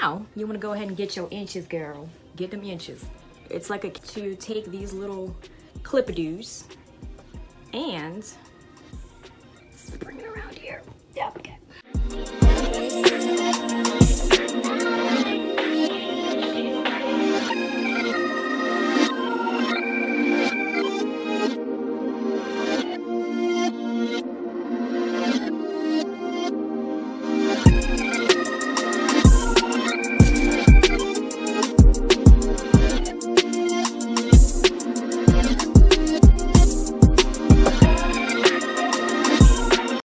now you want to go ahead and get your inches, girl. Get them inches. It's like a, to take these little clippadoos and bring it around here. Yep. okay.